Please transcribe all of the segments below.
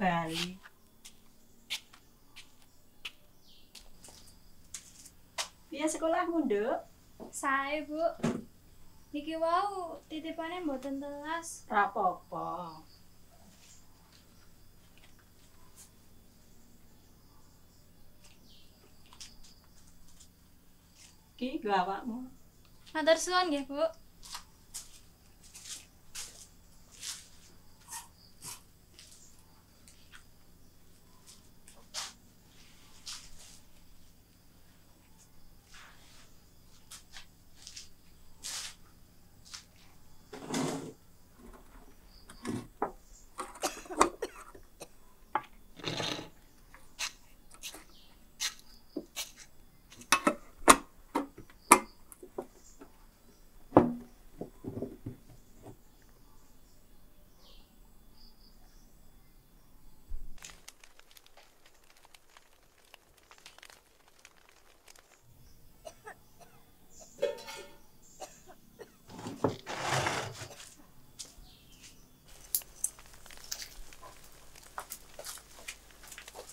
bali. Piye sekolahmu, Nduk? Sae, Bu. Niki wau titipane mboten telas. Rapopo. Ki nggo awakmu. Matur suwun nggih, Bu.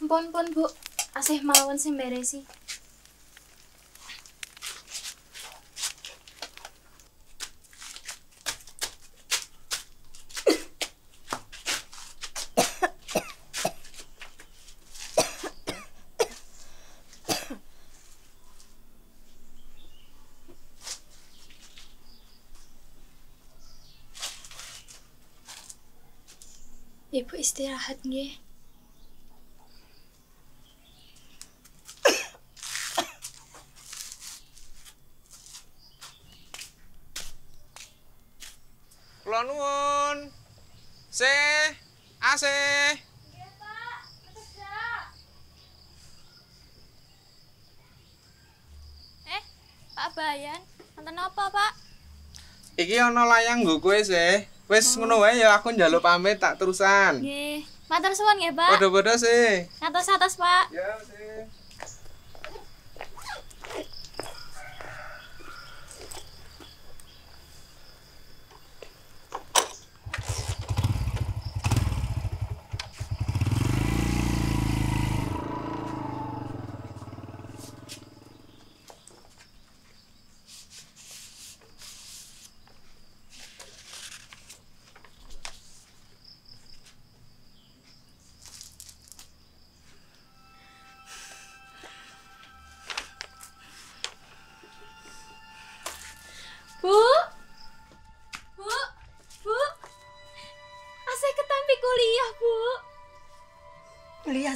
Pun pun, Bu. Asih mawon sing beresi. Ibu istirahat nggih. Bayan, nonton apa, Pak? Iki ana layang nggo kowe se. Wis ngono wae ya aku njaluk pamit tak terusan. Nggih. Matur suwun nggih, Pak. Padha-padha se. Atas-atas, Pak. Ya, se.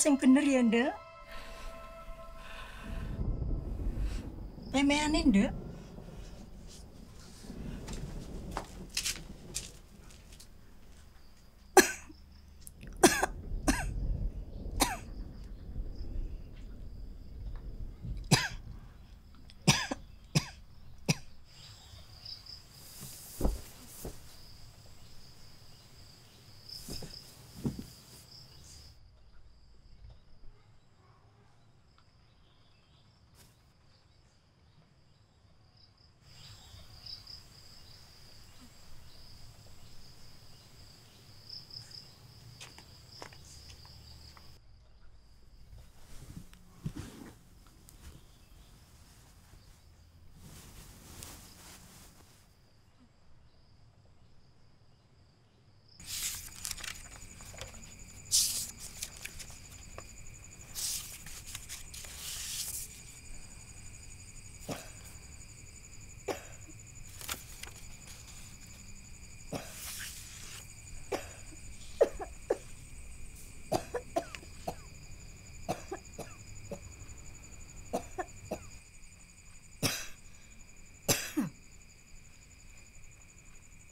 Kuliah sing bener ya, Nduk. Pemeane, Nduk.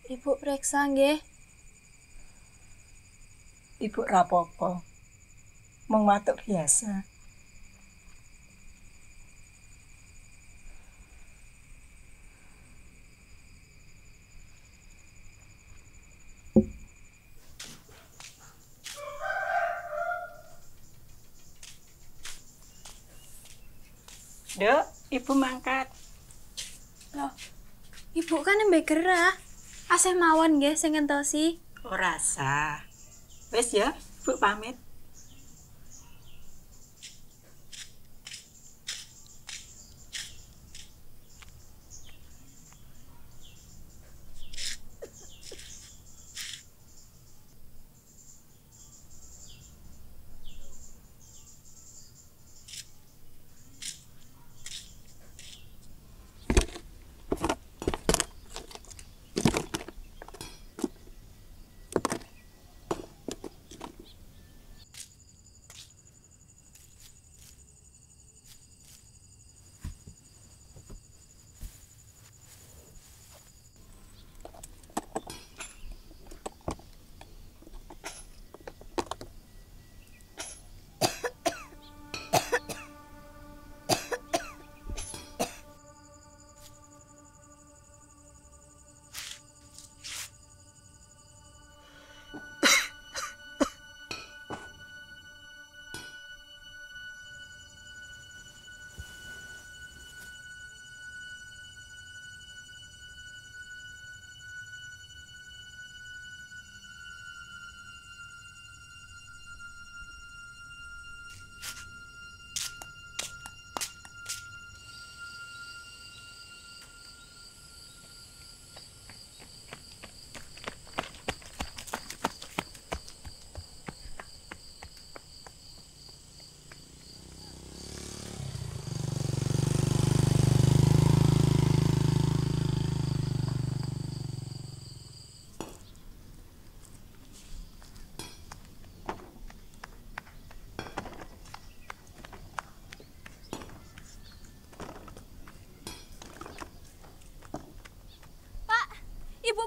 Ibu periksa nggih. Ibu rapopo. Matuk biasa. Dek, ibu mangkat. Loh, Ibu kan nembe gerah. Asih mawon nggih sing ngentosi. Ora sah. Wis ya, Bu pamit.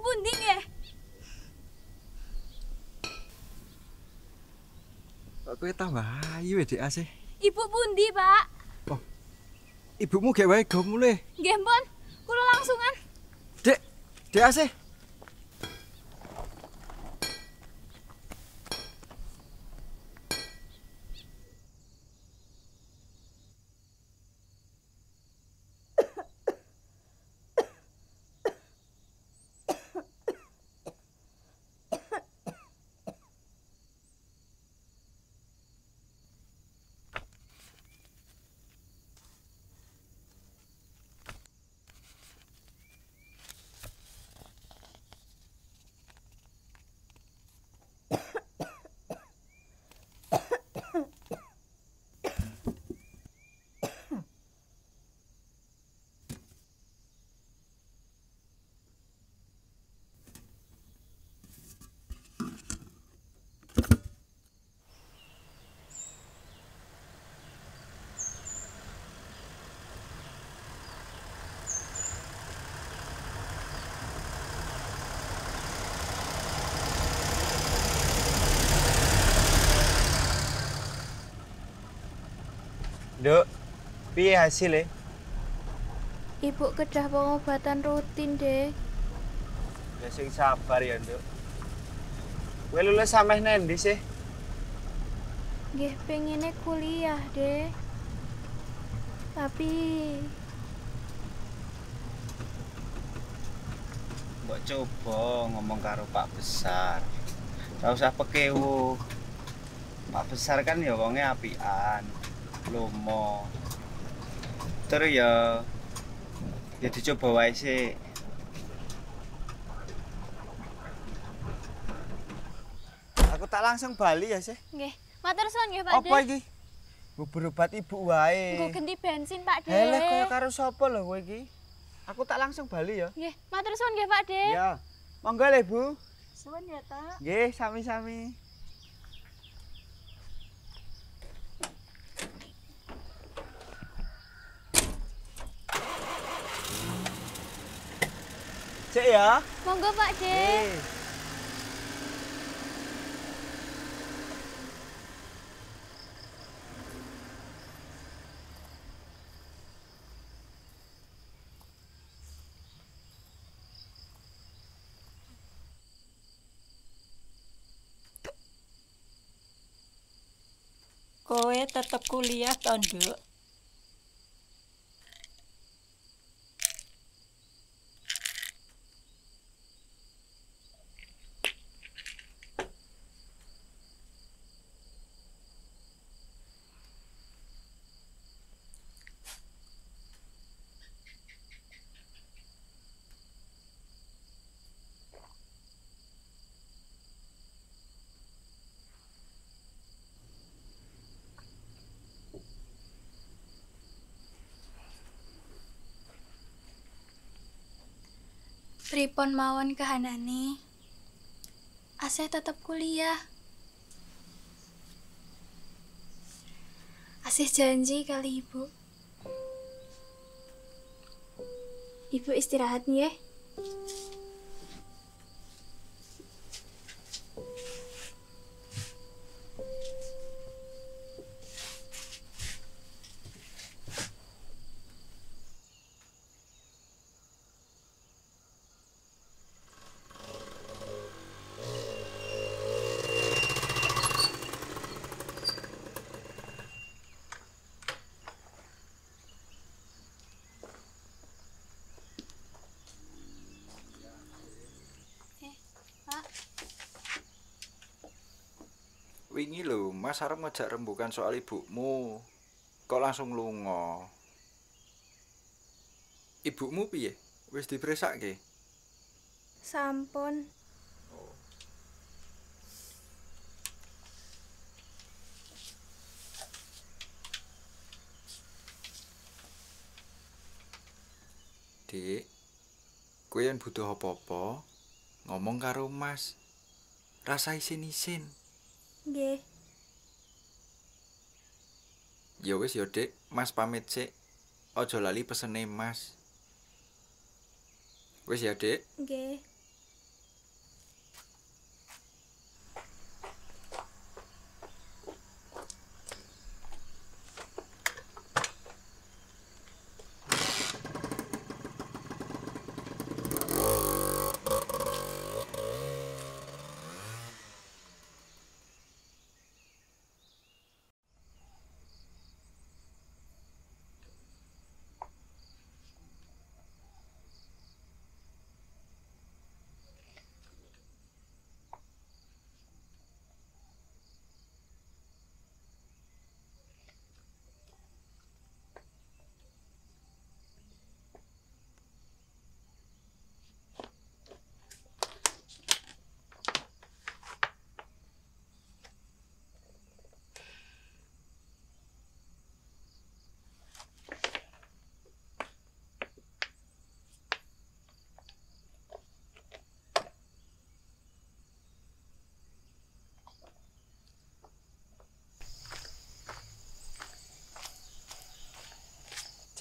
Pundi nggih? Kok kowe tambah ayu ya, Dik Asih? Ibu pundi, Pak? Ibumu gak wae go mulih. Nggih, Mpun. Kula langsungan. Dik, Dik Asih. Duk, piye hasilnya? Ibu kedah pengobatan rutin, Dek. Ya sing sabar ya, Duk. Kowe lulus sampe nendi sih? Nggih pengine kuliah, Dek. Tapi Mbok coba ngomong karo Pak Besar. Gak usah pekewu. Pak Besar kan ya wonge apian. Lomo. Terus ya ya dicoba wae sih. Aku tak langsung bali ya sih. nggih, matur suwun nggih, Pak Apa iki? Bu berobat ibu wae. Nggo ganti bensin, Pak Dek. Heleh kaya karo sapa lho kowe iki? Aku tak langsung bali ya. Nggih, matur suwun nggih, Pak Dek. Ya. Monggo le, Bu. Suwun ya, Tak. Nggih, sami-sami. Cek ya. Monggo, Pak. Nggih. Kowe tetep kuliah to, Nduk? Pripun mawon kahanane? Asih tetep kuliah. Asih janji kali ibu. Ibu istirahat nggih. Pak, Wingi lho, Mas arep ngejak rembukan soal ibumu. Kok langsung lunga? Ibumu piye? Wis dipresakke? sampun. Dik, kowe yen butuh apa-apa, ngomong karo Mas. Rasa isin-isin. Nggih. Ya wis ya, Dik. Mas pamit sik. Aja lali pesene Mas. Wis ya, Dik. Nggih.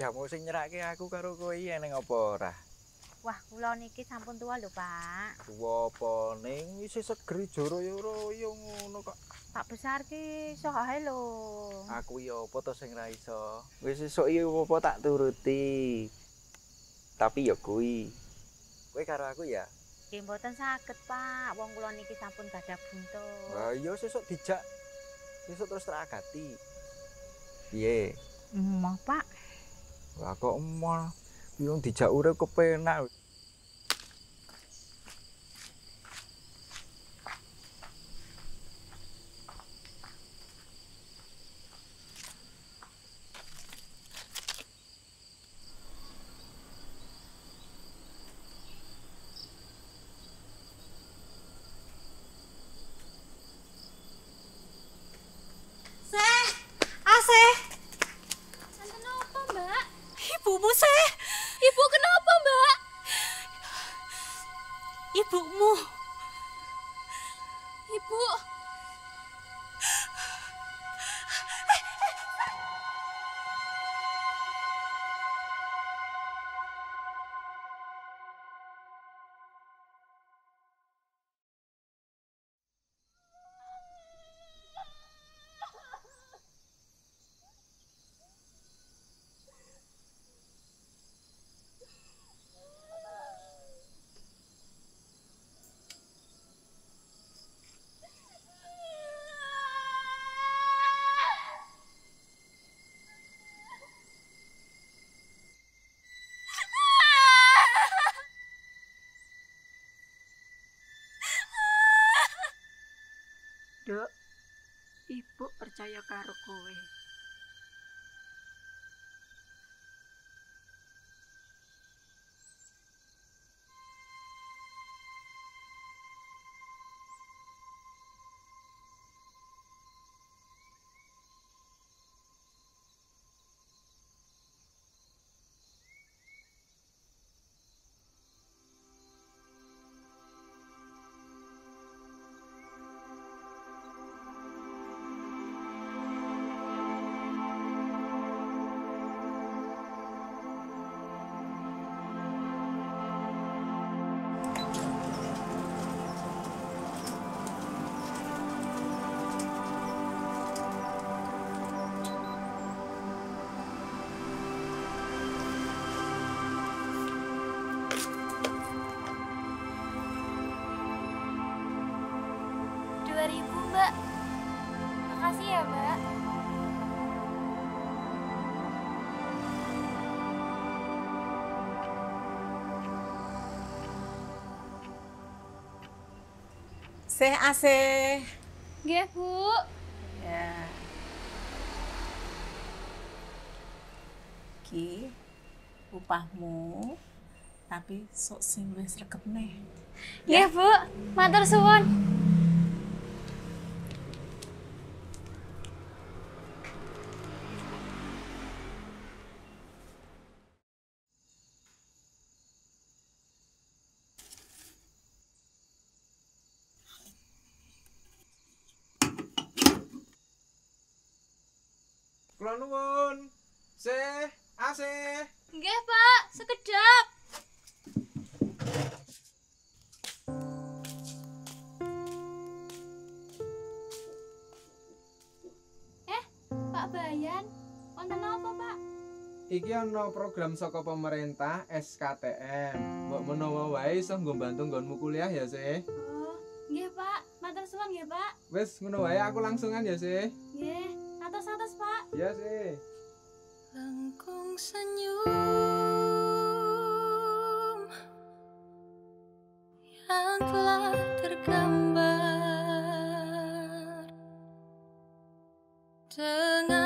Jamu sing nyerake aku karo kowe iki eneng apa ora? Wah, kula niki sampun tua lho, Pak. Tuwa apa ning isih seger joro-yoro ngono kok. Pak besar ki iso ae lho. Aku ya apa to sing ra iso. Wis esuk iki apa tak turuti. Tapi ya kuwi. Kowe karo aku ya. Nggih mboten saged, Pak. Wong kula niki sampun gadah buntut. Lah iya sesuk dijak. Sesuk terus terakati. Piye? Emoh, Pak. Lah kok. Bingung dijak urip kepenak. Percaya karo kowe. Seh asih. Nggih, Bu. Ya. Ki upahmu tapi sok sing wis rekepne. Nggih, Bu. Matur suwun. Iki ana program saka pemerintah SKTM. Mbok menawa wae iso nggo bantu nggonmu kuliah ya, Se. Oh, nggih, Pak. Matur suwun nggih, Pak. Wis ngono wae aku langsungan ya, Se. Nggih. Atas-atas, Pak. Ya, Se. Lengkung senyum yang telah tergambar dengan